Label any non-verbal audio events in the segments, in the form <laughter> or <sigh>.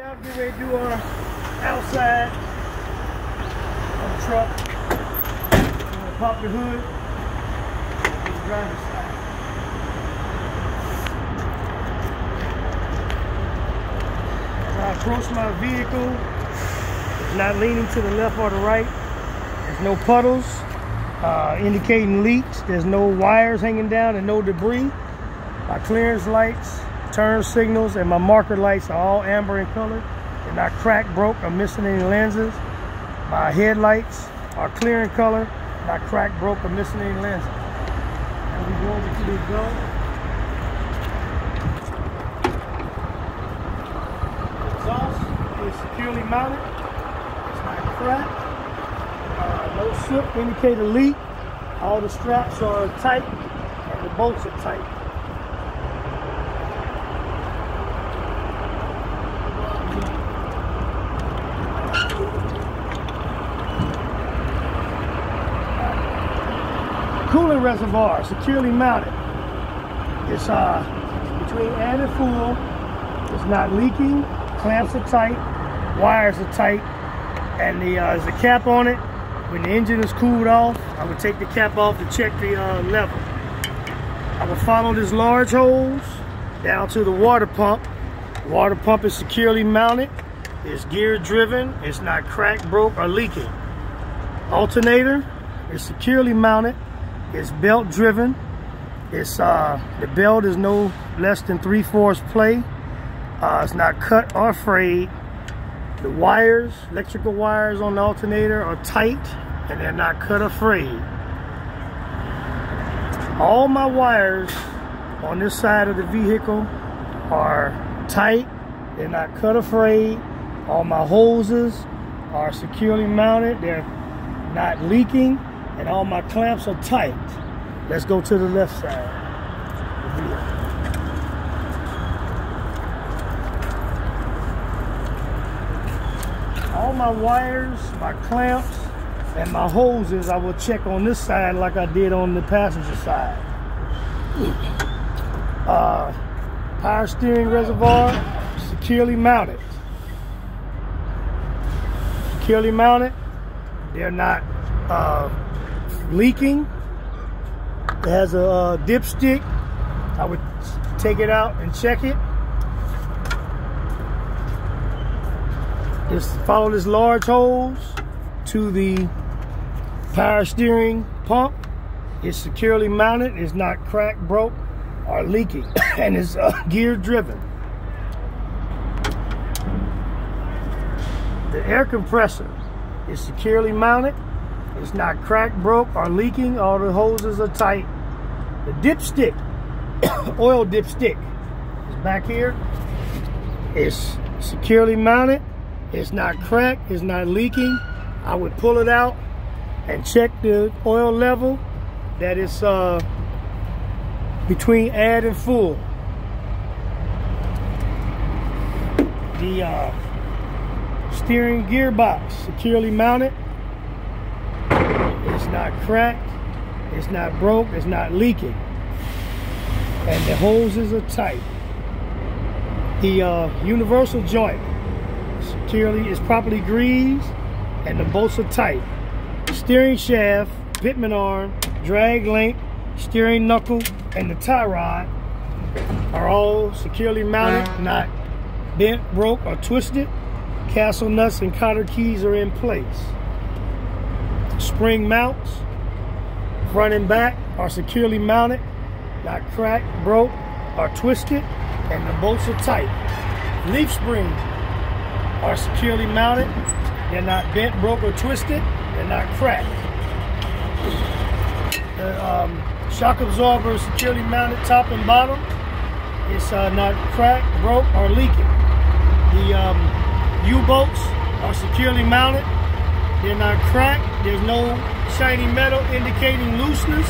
Now get ready to do our outside of the truck. Gonna pop the hood. The driver's side. As I approach my vehicle, it's not leaning to the left or the right. There's no puddles uh, indicating leaks. There's no wires hanging down and no debris. My clearance lights, turn signals, and my marker lights are all amber in color. They're not cracked, broke, or missing any lenses. My headlights are clear in color, not cracked, broke, or missing any lenses. And we go over to the. Exhaust is securely mounted. It's not cracked. Uh, no soot indicate a leak. All the straps are tight and the bolts are tight. Reservoir, securely mounted. It's uh, between add and full. It's not leaking. Clamps are tight. Wires are tight. And the uh, there's a cap on it. When the engine is cooled off, I would take the cap off to check the uh, level. I will follow this large hose down to the water pump. Water pump is securely mounted. It's gear driven. It's not cracked, broke, or leaking. Alternator is securely mounted. It's belt driven. It's uh, the belt is no less than three fourths play. Uh, it's not cut or frayed. The wires, electrical wires on the alternator are tight and they're not cut or frayed. All my wires on this side of the vehicle are tight. They're not cut or frayed. All my hoses are securely mounted. They're not leaking and all my clamps are tight. Let's go to the left side. All my wires, my clamps, and my hoses I will check on this side like I did on the passenger side. Uh, power steering reservoir, securely mounted. Securely mounted. They're not uh, leaking. It has a uh, dipstick. I would take it out and check it. Just follow this large hose to the power steering pump. It's securely mounted. It's not cracked, broke, or leaking, <coughs> and it's uh, <coughs> gear driven. The air compressor is securely mounted. It's not cracked, broke, or leaking. All the hoses are tight. The dipstick, <coughs> oil dipstick, is back here. It's securely mounted. It's not cracked. It's not leaking. I would pull it out and check the oil level that is uh, between add and full. The uh, steering gearbox securely mounted. Not cracked. It's not broke. It's not leaking. And the hoses are tight. The uh, universal joint securely is properly greased and the bolts are tight. Steering shaft, pitman arm, drag link, steering knuckle, and the tie rod are all securely mounted, not bent, broke, or twisted. Castle nuts and cotter keys are in place. Spring mounts, front and back, are securely mounted, not cracked, broke, or twisted, and the bolts are tight. Leaf springs are securely mounted. They're not bent, broke, or twisted. They're not cracked. The um, shock absorber is securely mounted top and bottom. It's uh, not cracked, broke, or leaking. The um, U-bolts are securely mounted. They're not cracked. There's no shiny metal indicating looseness.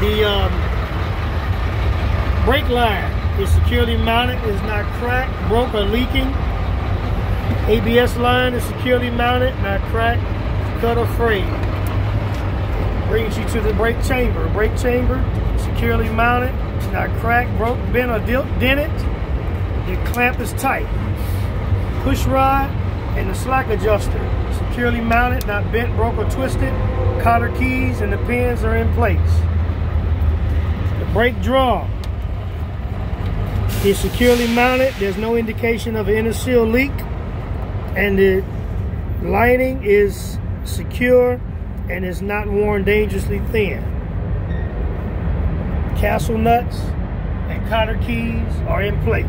The um, brake line is securely mounted. It's not cracked, broke, or leaking. ABS line is securely mounted, not cracked, cut, or frayed. Brings you to the brake chamber. Brake chamber, securely mounted, not cracked, broke, bent, or dented. the clamp is tight. Push rod and the slack adjuster securely mounted, not bent, broke, or twisted. Cotter keys and the pins are in place. The brake drum is securely mounted. There's no indication of an inner seal leak. And the lining is secure and is not worn dangerously thin. Castle nuts and cotter keys are in place.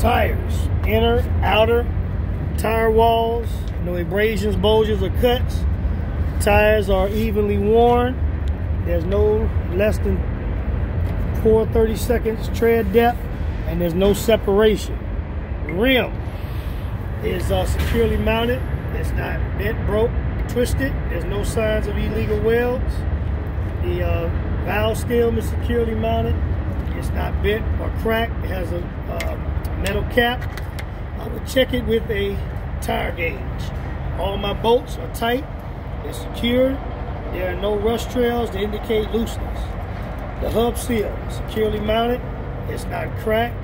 Tires, inner, outer, tire walls, no abrasions, bulges, or cuts. Tires are evenly worn. There's no less than 4 30 seconds tread depth, and there's no separation. Rim is uh, securely mounted. It's not bent, broke, twisted. There's no signs of illegal welds. The uh, valve stem is securely mounted. It's not bent or cracked. It has a metal cap. I would check it with a tire gauge. All my bolts are tight, they're secured. There are no rust trails to indicate looseness. The hub seal is securely mounted. It's not cracked.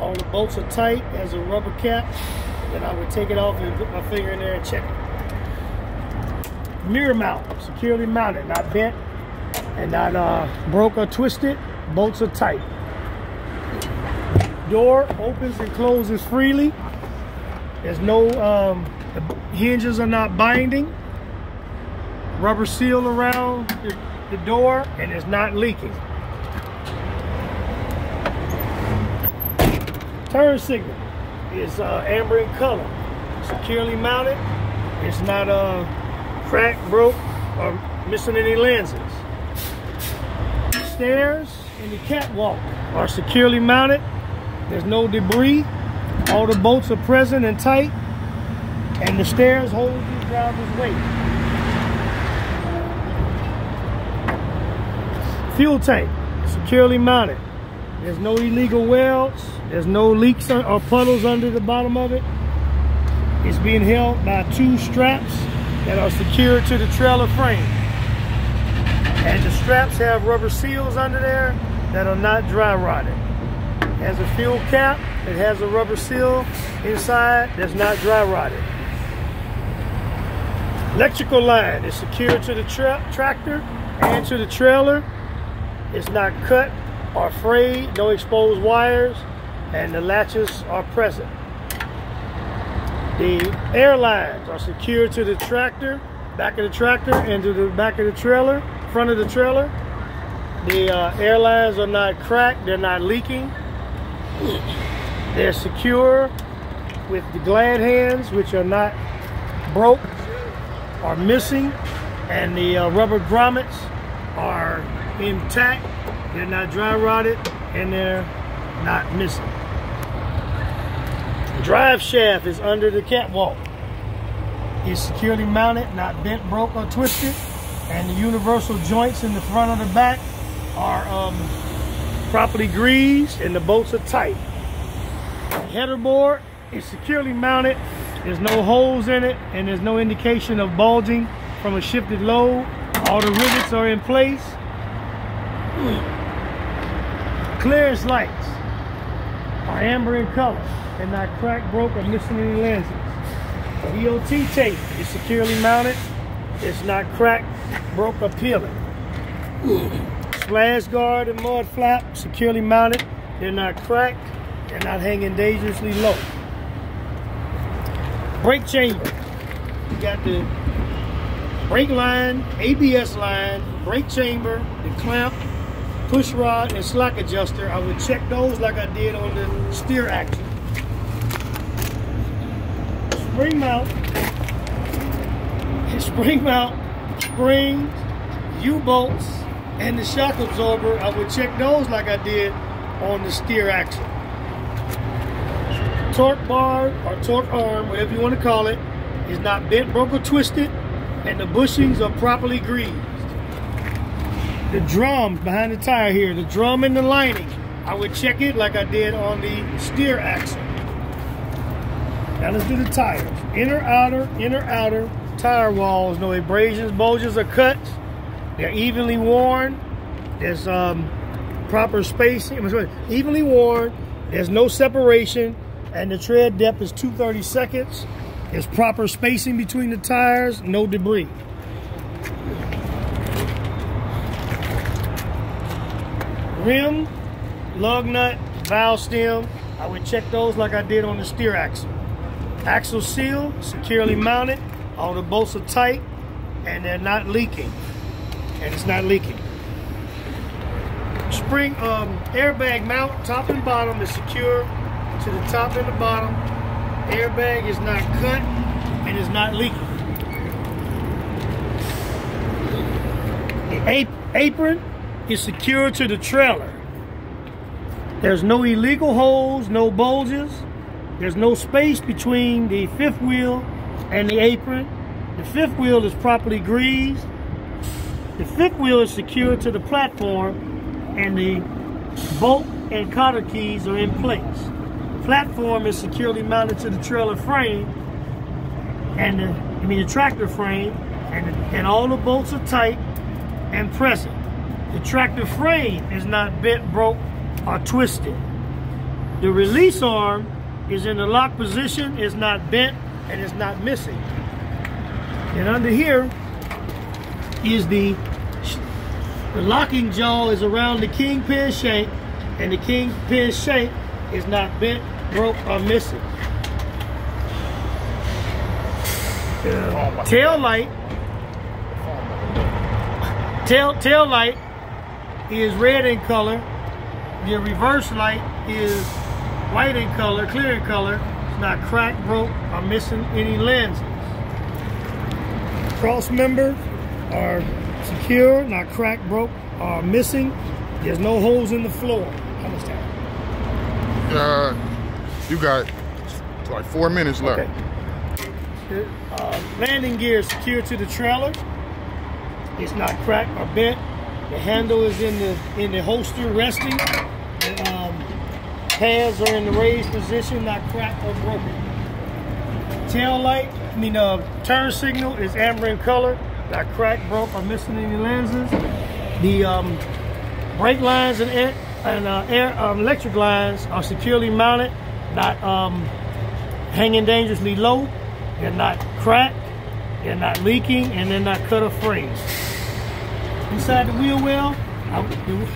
All the bolts are tight. Has a rubber cap. Then I would take it off and put my finger in there and check it. Mirror mount, securely mounted, not bent and not uh, broke or twisted. Bolts are tight door opens and closes freely. There's no, um, the hinges are not binding. Rubber seal around the, the door and it's not leaking. Turn signal is uh, amber in color. Securely mounted. It's not uh, cracked, broke, or missing any lenses. Stairs and the catwalk are securely mounted. There's no debris. All the bolts are present and tight. And the stairs hold the driver's weight. Fuel tank, securely mounted. There's no illegal welds. There's no leaks or puddles under the bottom of it. It's being held by two straps that are secured to the trailer frame. And the straps have rubber seals under there that are not dry rotted has a fuel cap. It has a rubber seal inside that's not dry rotted. Electrical line is secured to the tra tractor and to the trailer. It's not cut or frayed, no exposed wires, and the latches are present. The air lines are secured to the tractor, back of the tractor, and to the back of the trailer, front of the trailer. The uh, air lines are not cracked, they're not leaking. They're secure with the glad hands, which are not broke or missing, and the uh, rubber grommets are intact. They're not dry rotted, and they're not missing. The drive shaft is under the catwalk. It's securely mounted, not bent, broke, or twisted, and the universal joints in the front of the back are um, properly greased and the bolts are tight. Header board is securely mounted. There's no holes in it and there's no indication of bulging from a shifted load. All the rivets are in place. Clearance lights are amber in color and not cracked, broke, or missing any lenses. DOT tape is securely mounted. It's not cracked, broke, or peeling. Splash guard and mud flap securely mounted. They're not cracked. They're not hanging dangerously low. Brake chamber. You got the brake line, ABS line, brake chamber, the clamp, push rod, and slack adjuster. I would check those like I did on the steer axle. Spring mount, <laughs> spring mount, springs, U-bolts, and the shock absorber, I would check those like I did on the steer axle. Torque bar or torque arm, whatever you want to call it, is not bent, broke, or twisted, and the bushings are properly greased. The drums behind the tire here, the drum and the lining, I would check it like I did on the steer axle. Now let's do the tires. Inner, outer, inner, outer, tire walls, no abrasions, bulges, or cuts. They're evenly worn. There's um, proper spacing, evenly worn. There's no separation, and the tread depth is 230 seconds. There's proper spacing between the tires, no debris. Rim, lug nut, valve stem. I would check those like I did on the steer axle. Axle seal, securely mounted. All the bolts are tight and they're not leaking. And it's not leaking. Spring um, airbag mount, top and bottom is secure to the top and the bottom. Airbag is not cut and is not leaking. The apron is secure to the trailer. There's no illegal holes, no bulges. There's no space between the fifth wheel and the apron. The fifth wheel is properly greased. The fifth wheel is secured to the platform and the bolt and cotter keys are in place. Platform is securely mounted to the trailer frame and the, I mean the tractor frame and, and all the bolts are tight and present. The tractor frame is not bent, broke, or twisted. The release arm is in the lock position, it's not bent, and it's not missing. And under here is the, the locking jaw is around the kingpin shank, and the kingpin shank is not bent, broke, or missing. Uh, tail light, tail, tail light is red in color. The reverse light is white in color, clear in color. It's not cracked, broke, or missing any lenses. Cross members are secure, not cracked, broke, or missing. There's no holes in the floor. How much time? Uh, you got like four minutes left. Okay. Uh, landing gear is secure to the trailer. It's not cracked or bent. The handle is in the in the holster resting. The um, pads are in the raised position, not cracked or broken. Tail light, I mean uh, turn signal is amber in color, not crack broke, or missing any lenses. The um, brake lines and air, and uh, air um, electric lines are securely mounted, not um, hanging dangerously low. They're not cracked, they're not leaking, and they're not cut or frayed inside the wheel well, the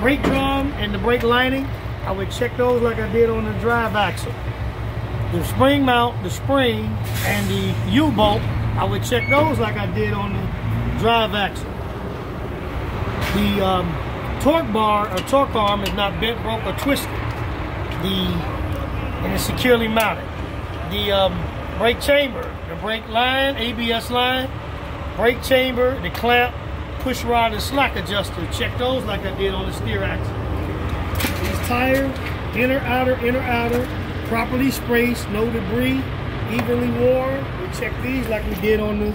brake drum and the brake lining, I would check those like I did on the drive axle. The spring mount, the spring, and the U-bolt, I would check those like I did on the drive axle. The um, torque bar or torque arm is not bent, broke, or twisted. The and it's securely mounted. The um, brake chamber, the brake line, ABS line, brake chamber, the clamp, push rod and slack adjuster. Check those like I did on the steer axle. These tires, inner, outer, inner, outer, properly spaced, no debris, evenly worn. We check these like we did on the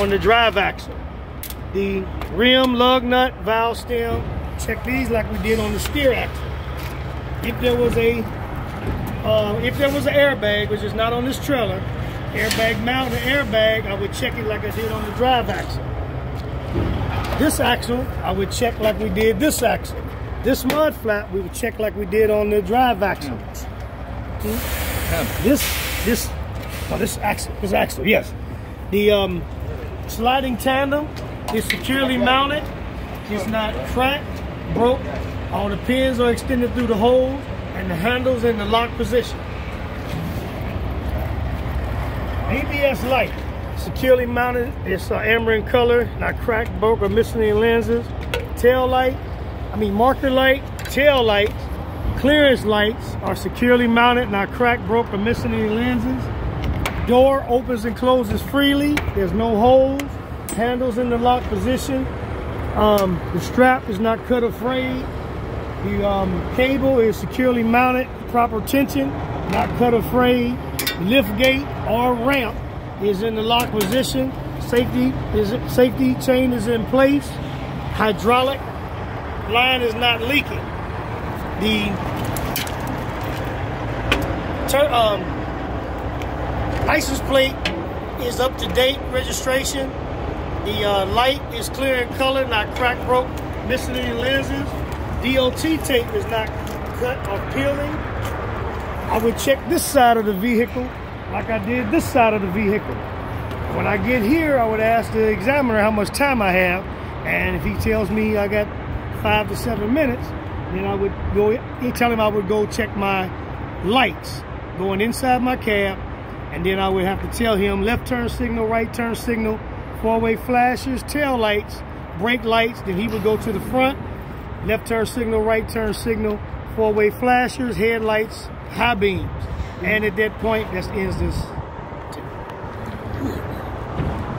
on the drive axle. The rim, lug nut, valve stem, check these like we did on the steer axle. If there was a uh, if there was an airbag, which is not on this trailer, airbag mount an airbag, I would check it like I did on the drive axle. This axle, I would check like we did this axle. This mud flap, we would check like we did on the drive axle. Hmm? This, this, oh, this axle, this axle, yes. The um, sliding tandem is securely mounted. It's not cracked, broke. All the pins are extended through the holes and the handles in the lock position. ABS light securely mounted. It's uh, amber in color, not cracked, broke, or missing any lenses. Tail light, I mean marker light, tail light, clearance lights are securely mounted, not cracked, broke, or missing any lenses. Door opens and closes freely. There's no holes. Handles in the lock position. Um, the strap is not cut or frayed. The um, cable is securely mounted, proper tension, not cut or frayed. Lift gate or ramp is in the lock position. Safety is safety chain is in place. Hydraulic line is not leaking. The um, license plate is up to date registration. The uh, light is clear in color, not crack broke, missing any lenses. DOT tape is not cut or peeling, I would check this side of the vehicle like I did this side of the vehicle. When I get here, I would ask the examiner how much time I have, and if he tells me I got five to seven minutes, then I would go, he tell him I would go check my lights going inside my cab, and then I would have to tell him left turn signal, right turn signal, four-way flashes, tail lights, brake lights, then he would go to the front, left turn signal, right turn signal, four-way flashers, headlights, high beams. And at that point, that ends this